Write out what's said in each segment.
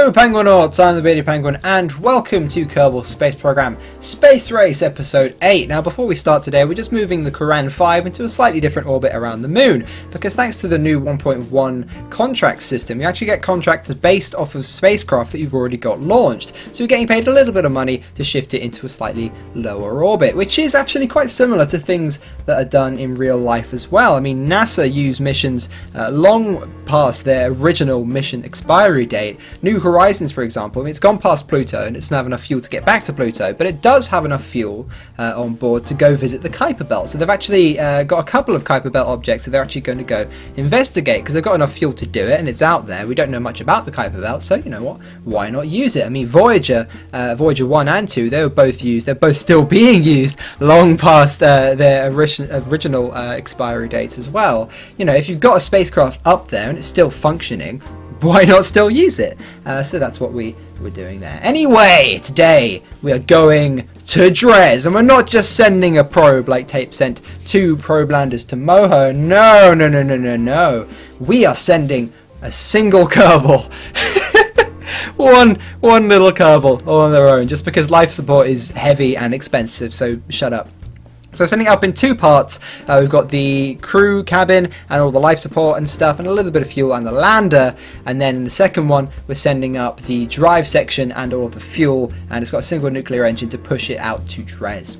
Hello Penguinauts, I'm the Beardy Penguin and welcome to Kerbal Space Program Space Race Episode 8. Now before we start today we're just moving the Kuran 5 into a slightly different orbit around the moon because thanks to the new 1.1 contract system you actually get contracts based off of spacecraft that you've already got launched. So you're getting paid a little bit of money to shift it into a slightly lower orbit which is actually quite similar to things that are done in real life as well. I mean NASA used missions uh, long past their original mission expiry date New Horizons, for example, I mean, it's gone past Pluto and it doesn't have enough fuel to get back to Pluto, but it does have enough fuel uh, on board to go visit the Kuiper Belt. So they've actually uh, got a couple of Kuiper Belt objects that they're actually going to go investigate because they've got enough fuel to do it and it's out there. We don't know much about the Kuiper Belt, so you know what? Why not use it? I mean, Voyager, uh, Voyager 1 and 2, they were both used. They're both still being used long past uh, their original uh, expiry dates as well. You know, if you've got a spacecraft up there and it's still functioning, why not still use it? Uh, so that's what we were doing there. Anyway, today we are going to Dres, and we're not just sending a probe like Tape sent two probe landers to Moho. No, no, no, no, no, no. We are sending a single Kerbal. one one little Kerbal all on their own, just because life support is heavy and expensive, so shut up. So sending up in two parts, uh, we've got the crew cabin and all the life support and stuff and a little bit of fuel and the lander. And then in the second one we're sending up the drive section and all the fuel. And it's got a single nuclear engine to push it out to Dres.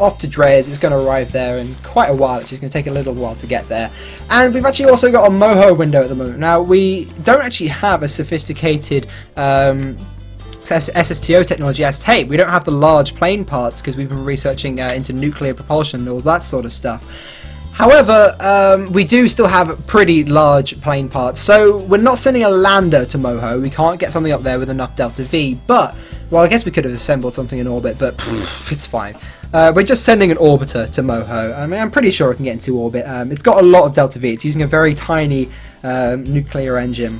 Off to Dres. It's going to arrive there in quite a while. It's just going to take a little while to get there. And we've actually also got a Moho window at the moment. Now, we don't actually have a sophisticated um, SSTO technology as tape. We don't have the large plane parts because we've been researching uh, into nuclear propulsion and all that sort of stuff. However, um, we do still have pretty large plane parts, so we're not sending a lander to Moho. We can't get something up there with enough delta V, but well, I guess we could have assembled something in orbit, but pff, it's fine. Uh, we're just sending an orbiter to Moho. I mean, I'm pretty sure it can get into orbit. Um, it's got a lot of delta V. It's using a very tiny um, nuclear engine,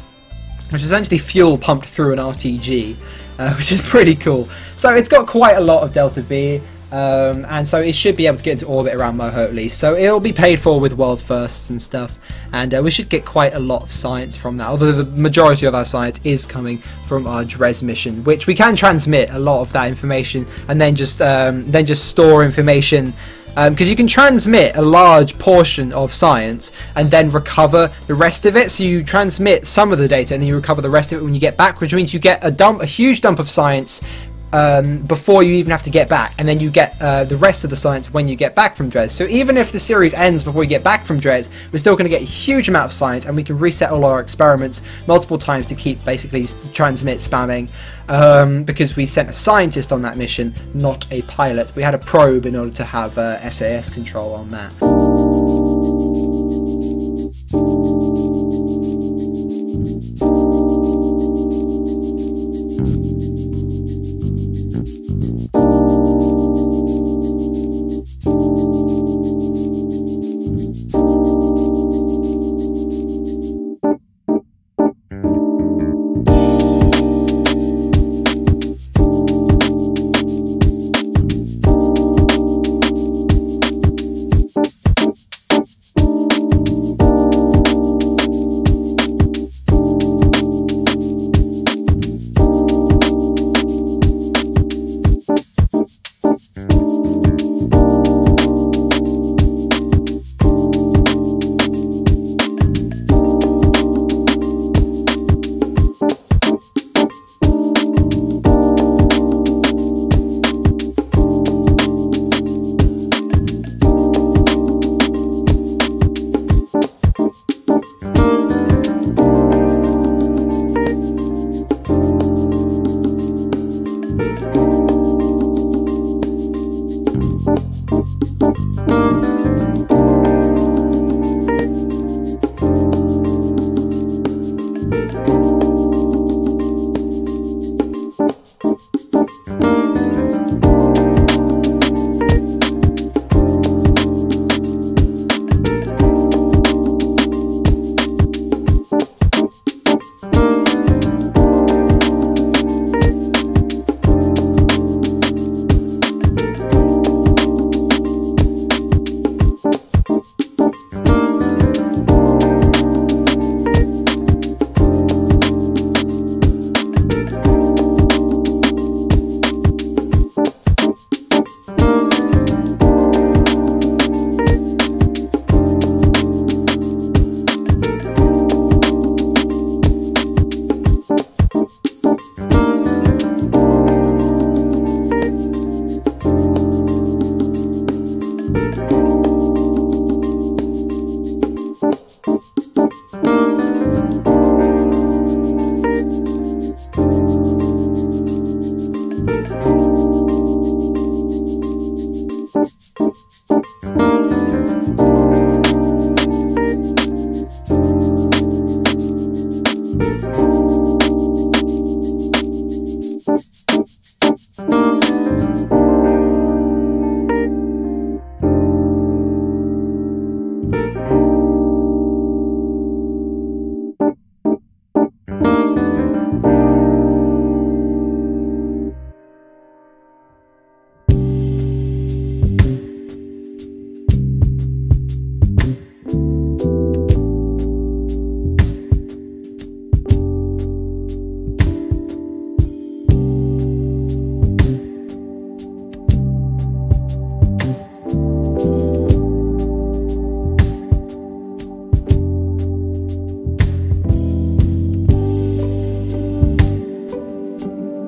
which is essentially fuel pumped through an RTG, uh, which is pretty cool. So it's got quite a lot of delta V. Um, and so it should be able to get into orbit around Moho at least. So it'll be paid for with world firsts and stuff, and uh, we should get quite a lot of science from that. Although the majority of our science is coming from our Dres mission, which we can transmit a lot of that information and then just um, then just store information because um, you can transmit a large portion of science and then recover the rest of it. So you transmit some of the data and then you recover the rest of it when you get back, which means you get a dump, a huge dump of science um, before you even have to get back, and then you get uh, the rest of the science when you get back from Dres. So even if the series ends before you get back from Dres, we're still going to get a huge amount of science, and we can reset all our experiments multiple times to keep basically transmit spamming. Um, because we sent a scientist on that mission, not a pilot. We had a probe in order to have uh, SAS control on that.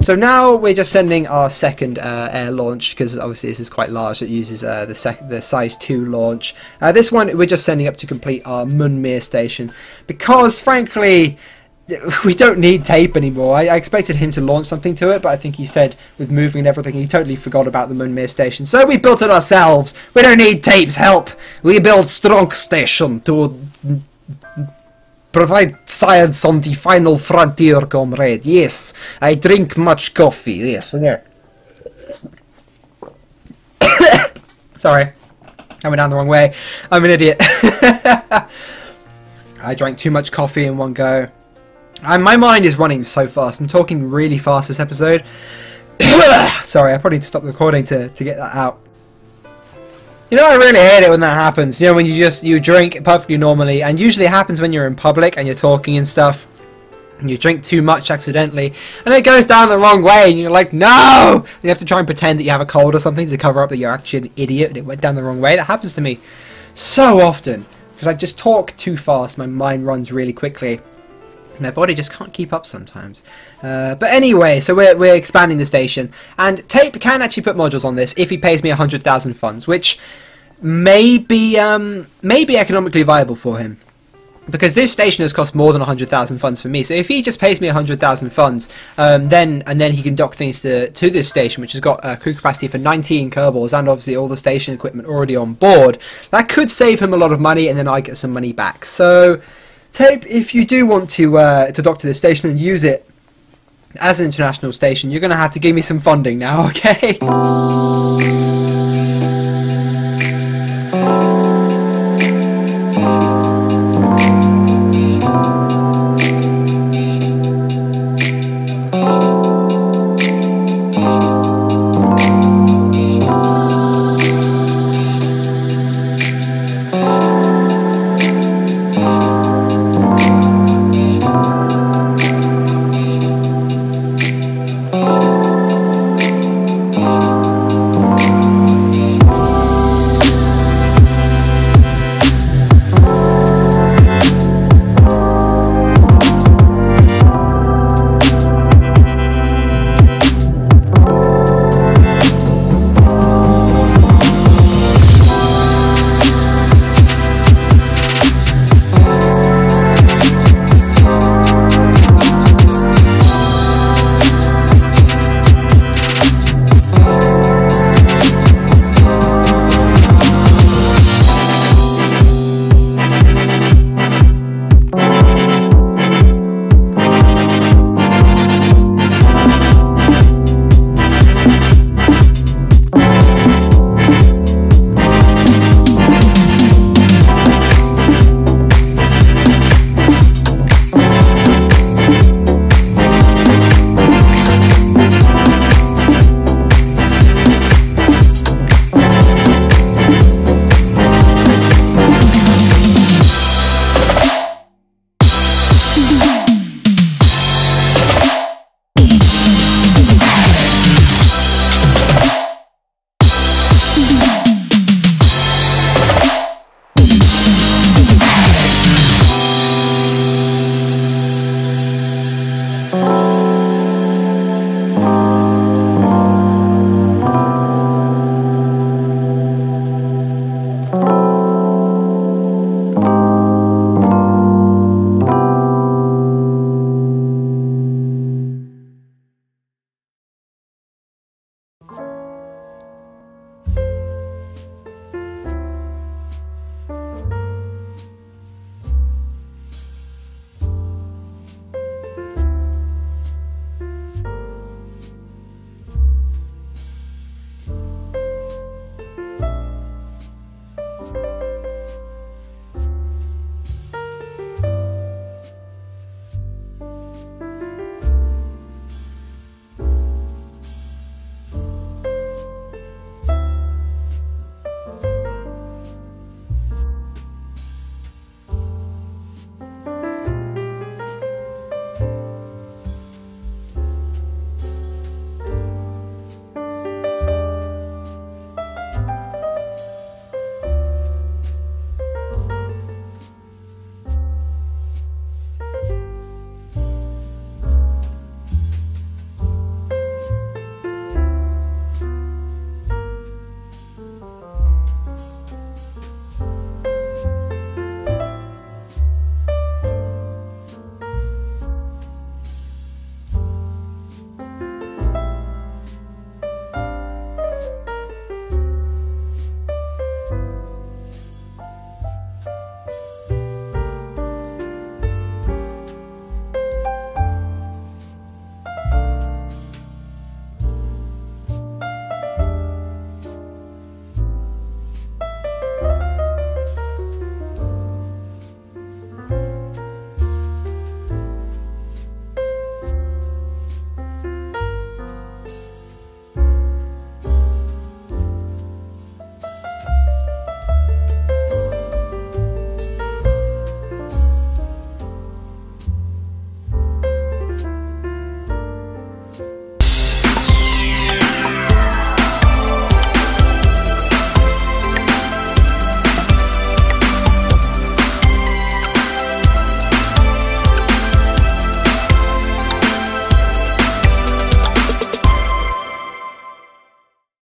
So now we're just sending our second uh, air launch because obviously this is quite large. It uses uh, the the size two launch. Uh, this one we're just sending up to complete our Munmir station because, frankly, we don't need tape anymore. I, I, expected him to launch something to it, but I think he said with moving and everything, he totally forgot about the Munmir station. So we built it ourselves. We don't need tape's help. We built strong station to Provide science on the final frontier, comrade. Yes, I drink much coffee. Yes, yeah. Sorry, I went down the wrong way. I'm an idiot. I drank too much coffee in one go. And my mind is running so fast. I'm talking really fast this episode. Sorry, I probably need to stop recording to, to get that out. You know, I really hate it when that happens. You know, when you just you drink perfectly normally, and usually it happens when you're in public and you're talking and stuff. And you drink too much accidentally, and it goes down the wrong way, and you're like, no! you have to try and pretend that you have a cold or something to cover up that you're actually an idiot and it went down the wrong way. That happens to me so often because I just talk too fast. My mind runs really quickly. My body just can't keep up sometimes. Uh, but anyway, so we're, we're expanding the station. And Tape can actually put modules on this if he pays me 100,000 funds, which may be, um, may be economically viable for him. Because this station has cost more than 100,000 funds for me, so if he just pays me 100,000 funds, um, then and then he can dock things to to this station, which has got a crew capacity for 19 Kerbals and obviously all the station equipment already on board, that could save him a lot of money, and then I get some money back. So Tape, if you do want to uh, to dock to this station and use it as an international station, you're going to have to give me some funding now, okay?